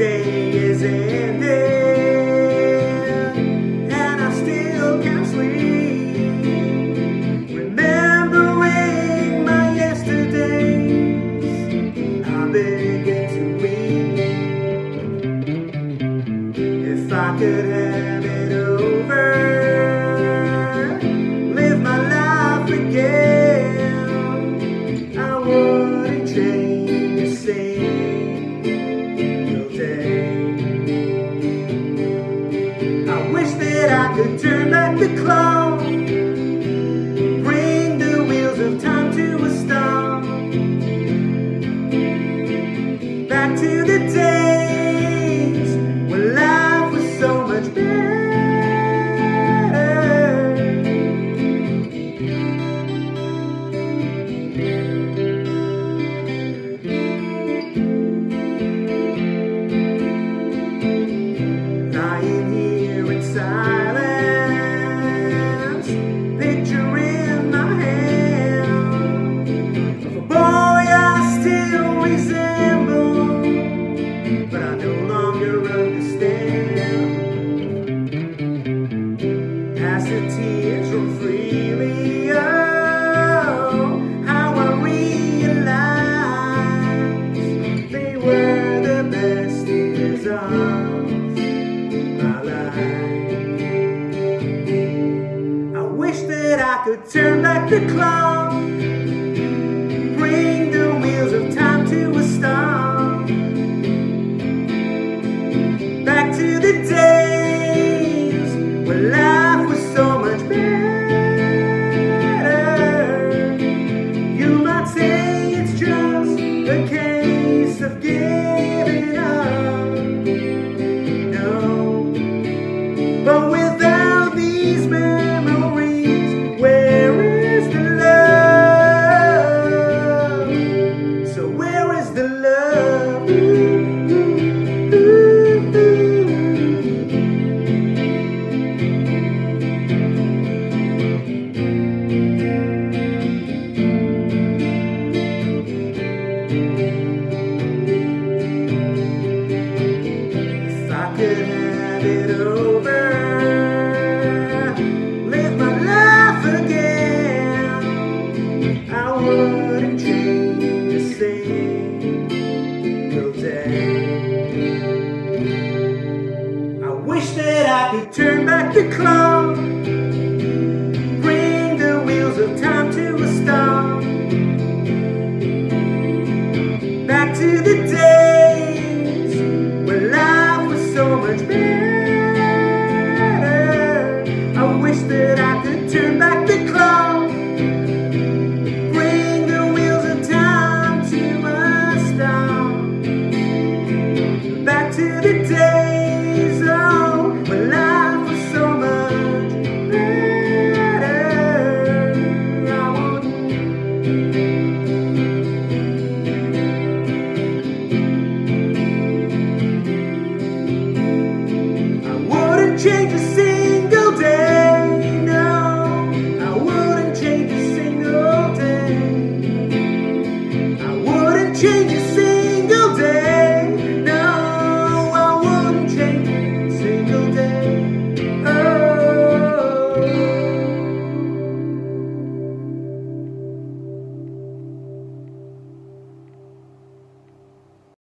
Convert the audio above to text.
day is ending, and I still can't sleep. begin to me. If I could have. I could turn back the clock, bring the wheels of time to a stop, back to the days when life was so much better. You might say it's just a case of getting. turn back the clock.